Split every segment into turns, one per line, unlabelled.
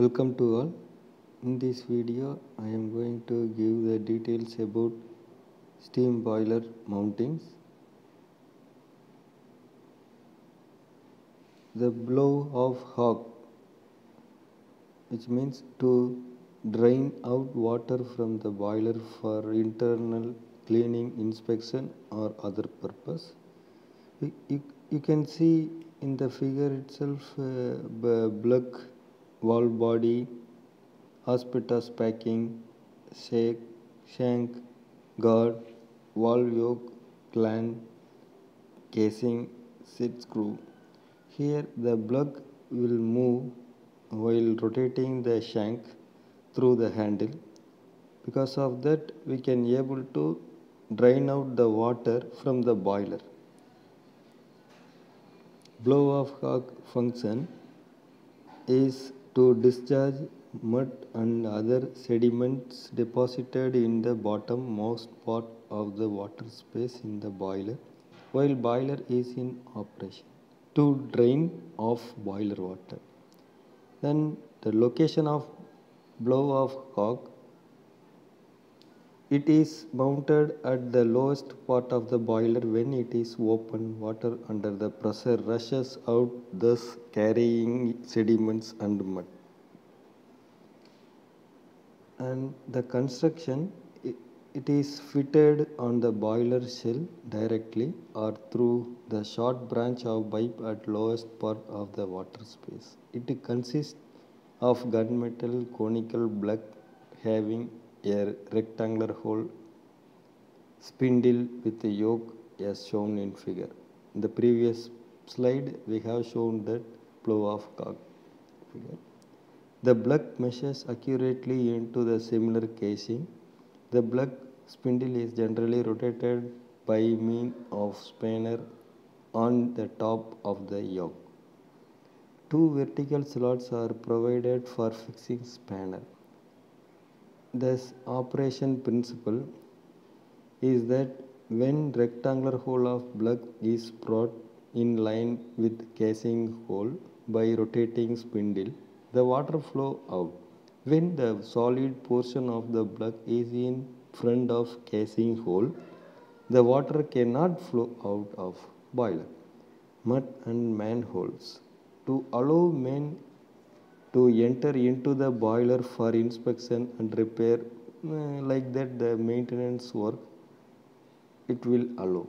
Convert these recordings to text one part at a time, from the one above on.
Welcome to all. In this video, I am going to give the details about steam boiler mountings. The blow of cock, which means to drain out water from the boiler for internal cleaning, inspection, or other purpose. You, you, you can see in the figure itself uh, block, valve body, asbestos packing, shake, shank, guard, valve yoke, gland, casing, seat screw. Here the plug will move while rotating the shank through the handle. Because of that we can able to drain out the water from the boiler. Blow off function is to discharge mud and other sediments deposited in the bottom most part of the water space in the boiler while boiler is in operation to drain off boiler water. Then the location of blow off cock it is mounted at the lowest part of the boiler when it is open water under the pressure rushes out thus carrying sediments and mud and the construction i- it is fitted on the boiler shell directly or through the short branch of pipe at lowest part of the water space. It consists of gunmetal conical block having a rectangular hole spindle with a yoke as shown in figure. In the previous slide we have shown that blow off cock figure. The block meshes accurately into the similar casing. The block spindle is generally rotated by means of spanner on the top of the yoke. Two vertical slots are provided for fixing spanner. Thus, operation principle is that when rectangular hole of block is brought in line with casing hole by rotating spindle, the water flow out. When the solid portion of the block is in front of casing hole, the water cannot flow out of boiler, mud and manholes. To allow men to enter into the boiler for inspection and repair uh, like that the maintenance work it will allow.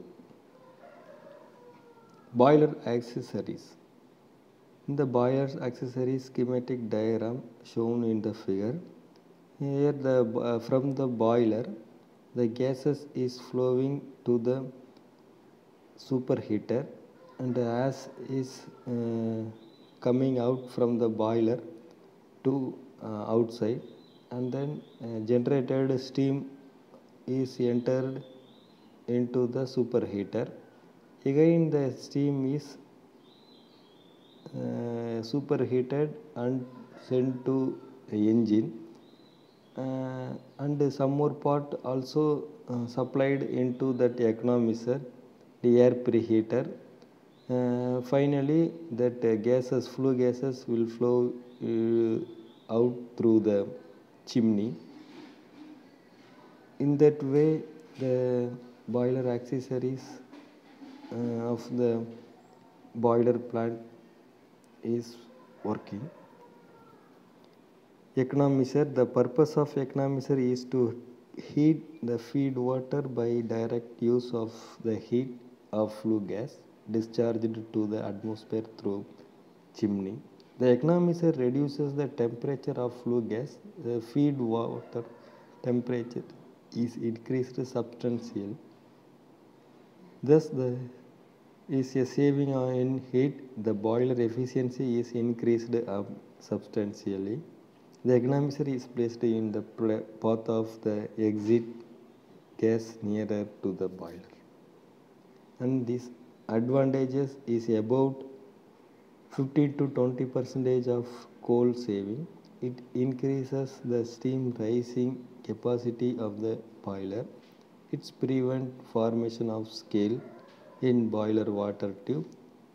Boiler accessories. In the boiler's accessory schematic diagram shown in the figure here the uh, from the boiler the gases is flowing to the superheater and as is uh, coming out from the boiler to uh, outside. And then uh, generated steam is entered into the superheater. Again the steam is uh, superheated and sent to engine. Uh, and some more part also uh, supplied into that economizer the air preheater finally that uh, gases flue gases will flow uh, out through the chimney. In that way the boiler accessories uh, of the boiler plant is working. Economizer the purpose of economizer is to heat the feed water by direct use of the heat of flue gas discharged to the atmosphere through chimney. The economizer reduces the temperature of flue gas. The feed water temperature is increased substantially. Thus the is a saving in heat. The boiler efficiency is increased um, substantially. The economizer is placed in the path of the exit gas nearer to the boiler. And this advantages is about 15 to 20 percentage of coal saving. It increases the steam rising capacity of the boiler. It's prevent formation of scale in boiler water tube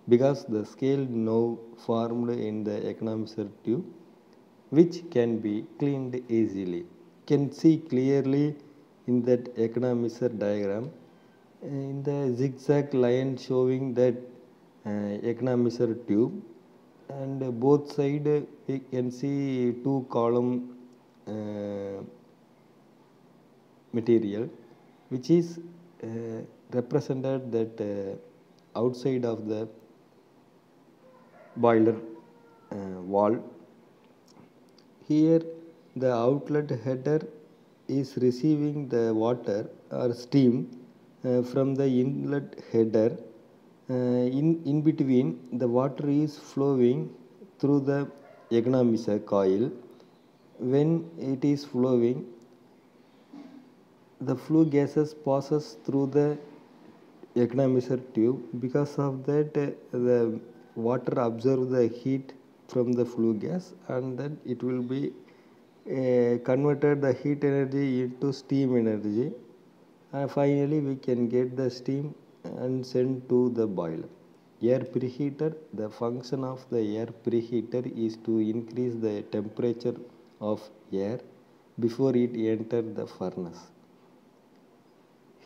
because the scale now formed in the economizer tube which can be cleaned easily. Can see clearly in that economizer diagram in the zigzag line showing that uh, economizer tube. And both side we can see two column uh, material which is uh, represented that uh, outside of the boiler uh, wall. Here the outlet header is receiving the water or steam uh, from the inlet header uh, in, in between the water is flowing through the economizer coil. When it is flowing the flue gases passes through the economizer tube. Because of that uh, the water absorb the heat from the flue gas and then it will be uh, converted the heat energy into steam energy and finally we can get the steam and send to the boiler air preheater the function of the air preheater is to increase the temperature of air before it enter the furnace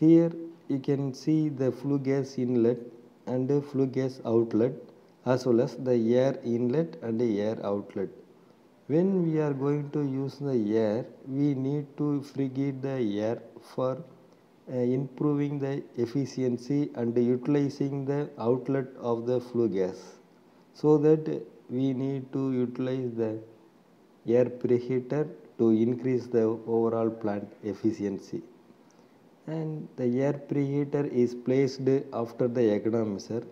here you can see the flue gas inlet and the flue gas outlet as well as the air inlet and the air outlet. When we are going to use the air, we need to preheat the air for uh, Uh, improving the efficiency and utilizing the outlet of the flue gas. So that we need to utilize the air preheater to increase the overall plant efficiency and the air preheater is placed after the economizer.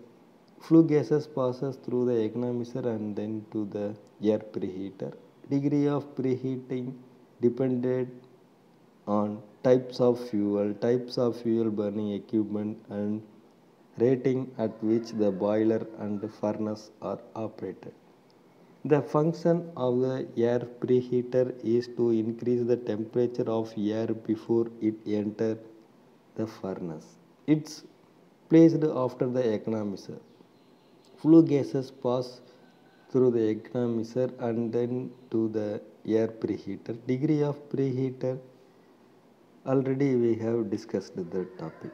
Flue gases passes through the economizer and then to the air preheater. Degree of preheating depended on types of fuel, types of fuel burning equipment and rating at which the boiler and furnace are operated. The function of the air preheater is to increase the temperature of air before it enters the furnace. It's placed after the economizer. Flue gases pass through the economizer and then to the air preheater. Degree of preheater already we have discussed the topic.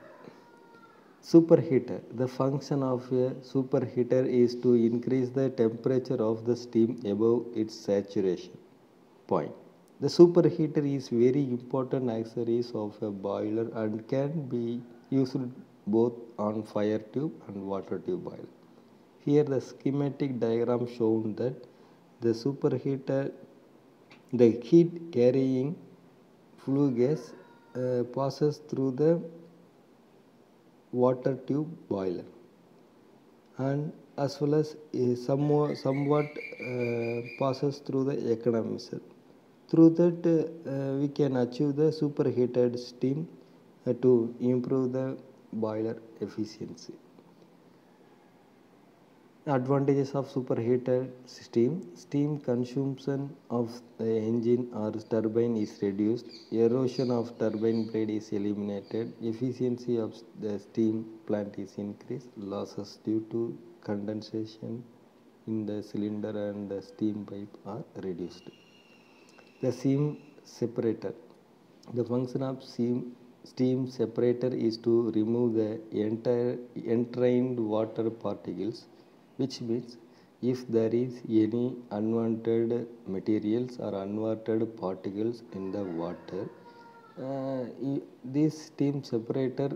Superheater. The function of a superheater is to increase the temperature of the steam above its saturation point. The superheater is very important accessories of a boiler and can be used both on fire tube and water tube boiler. Here the schematic diagram shown that the superheater, the heat carrying flue gas uh, passes through the water tube boiler and as well as uh, somewhat, somewhat uh, passes through the economizer. Through that uh, we can achieve the superheated steam uh, to improve the boiler efficiency. Advantages of superheated steam. Steam consumption of the engine or turbine is reduced. Erosion of turbine blade is eliminated. Efficiency of the steam plant is increased. Losses due to condensation in the cylinder and the steam pipe are reduced the steam separator the function of steam steam separator is to remove the entire entrained water particles which means if there is any unwanted materials or unwanted particles in the water uh, this steam separator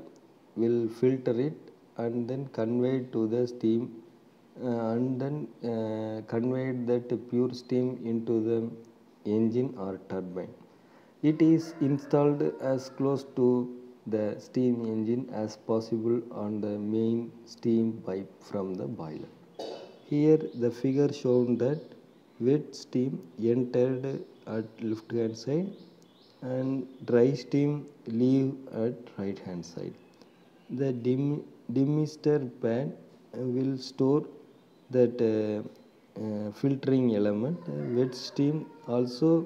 will filter it and then convey to the steam uh, and then uh, convey that pure steam into the engine or turbine. It is installed as close to the steam engine as possible on the main steam pipe from the boiler. Here the figure shown that wet steam entered at left hand side and dry steam leave at right hand side. The dim, demister pad will store that uh, uh, filtering element uh, wet steam also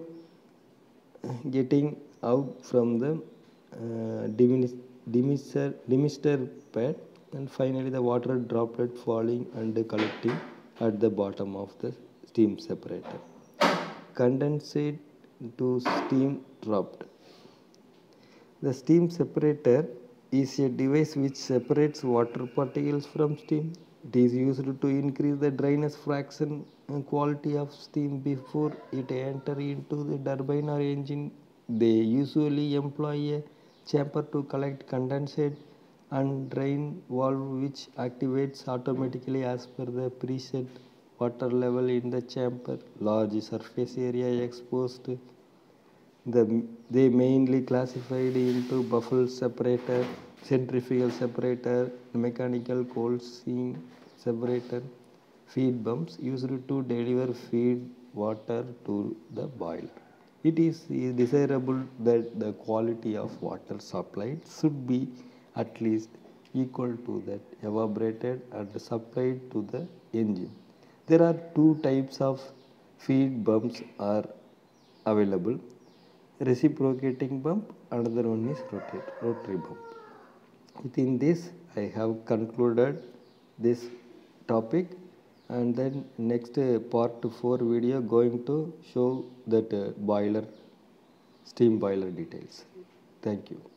getting out from the uh, demister, demister pad and finally the water droplet falling and collecting at the bottom of the steam separator. condensate to steam dropped. The steam separator is a device which separates water particles from steam. It is used to increase the dryness fraction and quality of steam before it enter into the turbine or engine. They usually employ a chamber to collect condensate and drain valve which activates automatically as per the preset water level in the chamber. Large surface area exposed the, they mainly classified into baffle separator, centrifugal separator, mechanical cold seam separator, feed pumps used to deliver feed water to the boiler. It is desirable that the quality of water supplied should be at least equal to that evaporated and supplied to the engine. There are two types of feed pumps are available. Reciprocating pump another one is rotary pump within this i have concluded this topic. And then next uh, part 4 video going to show that uh, boiler steam boiler details. Thank you